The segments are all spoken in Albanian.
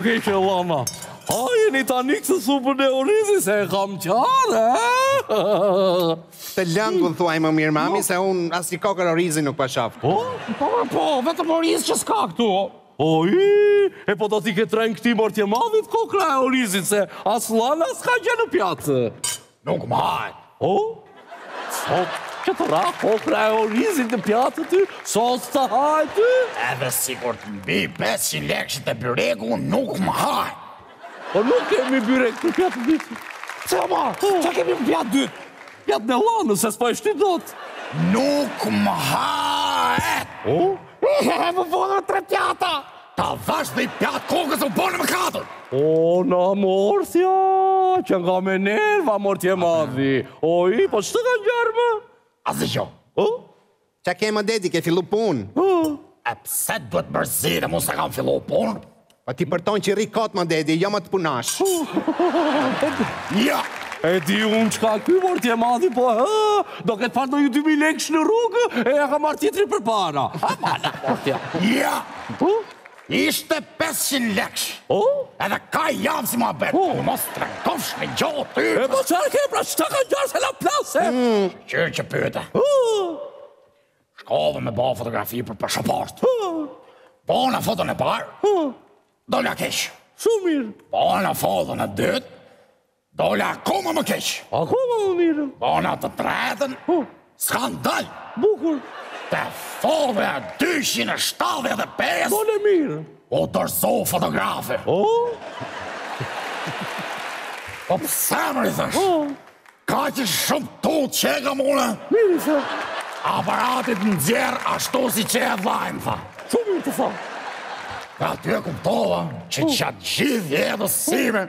Ke që Llana, a jeni tani kësaj supë orizi se e kam qarë? Të lëngu thuaj më mirë mami, se unë asnjë kokërr orizi nuk po shof. Po, po, po, vetëm oriz që s'ka këtu, o. O i, e po do t'i ketë rënë këtij mortje madhit kokrra e orizit se as Llana s'ka gjë në pjatë. Nuk më hahet. O, o, që të ra kokrra e orizit në pjatë ty, s'po të hahet ty. Edhe sikur të më bijë 500 lekshi te byreku, nuk më hahet. Po nuk kemi byrek për pjatë të dytë. Pse o ma, ça kemi për pjatë të dytë? Pjatën e Llanës, se s'po e shtyj dot. Nuk më hahet! O? E, m'u bonë me tre pjata! Ta vafsha dhe një pjatë kokës m'u bonë me katër! O, na mor, si a, që je me nerva, mortje madhi. O, i, po ça të ka ngjarë më? A zë gjo? O? Ça ke më Dedi, ke fillu punë? E pse duhet mërzirë mu se kam fillu punë? Po ti përton që rri kot më Dedi, jo më të punash. Ja! E di unë ç'ka ky mortje madhi po ha, do ketë parë ndonjë 2000 leksh në rrugë e ia ka marrë tjetri përpara. A mala mortje. Ja! Ishte 500 leksh. O? Edhe ka jam si ma betë. O, mos të rëngofsh në gjohë ty. E po ça ke, pra ç'të ka ngjarë se na plase? Mm, që që pyte. O? Shkova me ba fotografi për pashaport. O? Bona foton e parë. O? Dola keq. Shumë mirë. Bona foton e dytë. Dola akoma më keq. Akoma më mirë. Bona të tretën. Po. Skandal. Bukur. Te fotoja 275. Dole mirë. U dorëzu fotografi. O. Po pse më, i thashë? Po. Kaq i shëmtut qenkam unë? Mirë i the. Aparati të nxjerr ashtu siç je dhe,, tha. Shumë mirë të tha. Po aty e kuptova që gjatë gjithë jetës sime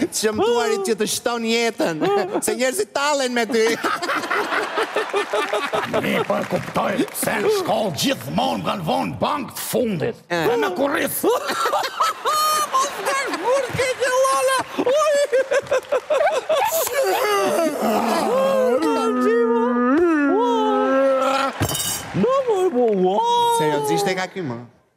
Të shëmtuarit, që të shton jetën, se njerëzit tallen me ty. Tani po e kuptoj, se në shkollë gjithmonë më kanë vonë bankë të fundit, e eh. në kurriz. Po s'ka shburë ke që lala, uj! Në më e bo, uaj! Se jo, zishte ka kima.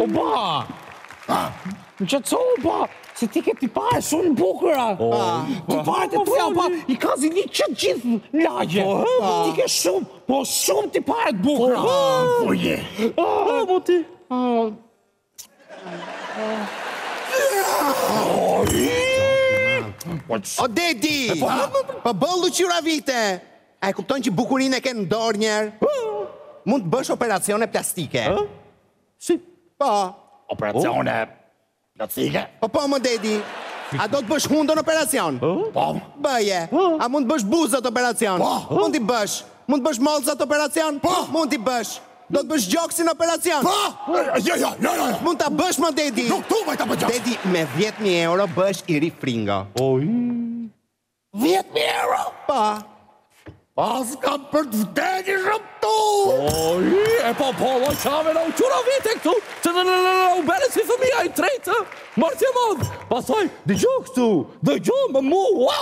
O ba! Më që të ba! Se ti ke tipare shumë të bukura! Tipare të tua, ba! I ka zili gjithë lagjja! Ti ke shumë, po shumë tipare të bukura! Po je! Po ti! O dedi! Po, po bëllu qyra vite! A e kupton që bukurinë e ke në dorë njëherë? Po. Mund të bësh operacione plastike. Si? Po. Operacione plastike? Po, po, më dedi. A do të bësh hundën operacion? Po. Bëje. A mund të bësh buzët operacion? Po. Mund t'i bësh. Mund të bësh mollëzat operacion? Po. Mund të bësh. Do të bësh gjoksin operacion. Po! Jo, jo, jo, jo. Mund ta bësh më Dedi. Nuk dua ta bëj gjoksin. Dedi me 10000 euro bëhesh i ri fringo. Po i 10000 euro? Po. Paskam për të vdekë shëmtu. Po i e po po lo çave na u çura vite këtu. Që në në në në u bëre si fëmija i tretë. Martje mod. Pastaj dëgjo këtu. Dëgjo më mua.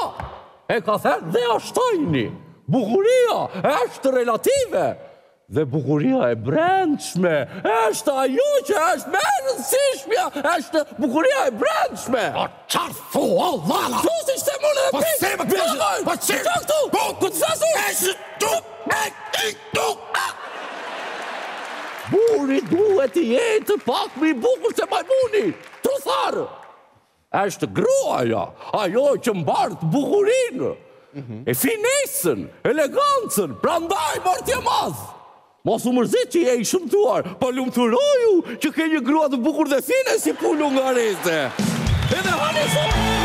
E ka thënë dhe Ajnshtajni. Bukuria është relative. Dhe bukuria e brendshme, është ajo që është më e rëndësishmja, është bukuria e brendshme. O qarë fu, o lala! Qo si shte mune dhe pik, bjëgoj! Po se më po qërë! Qo këtu, po të flasur! E shë tu, e ti tu, e... Burri duhet të jetë pak më i bukur se majmuni, trutharë! Është gruaja, ajo që mbart bukurinë, e finesën, elegancën, prandaj martja madhë. Mos u mërzit që je i shëmtuar, po lumturohu që ke një grua të bukur dhe fine si pullu nga reze. Edhe hani shumë!